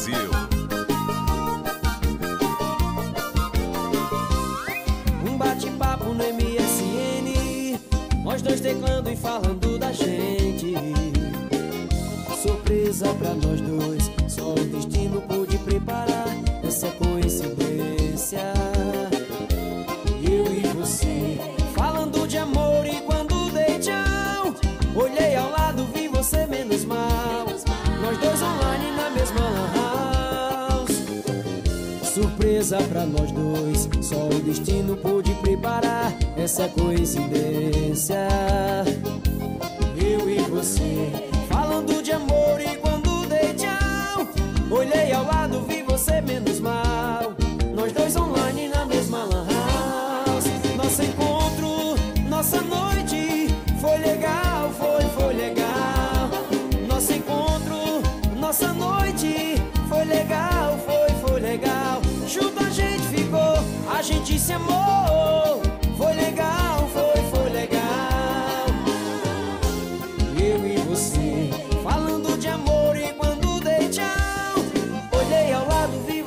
Brasil. Um bate-papo no MSN, nós dois teclando e falando da gente. Surpresa pra nós dois, só o destino pôde Surpresa pra nós dois, só o destino pôde preparar essa coincidência. Eu e você, falando de amor e quando dei tchau, olhei ao lado, vi você menos mal. Nós dois online na mesma lan house. Nosso encontro,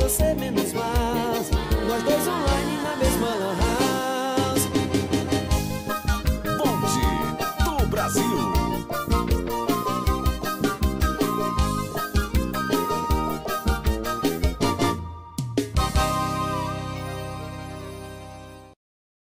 você menos mal.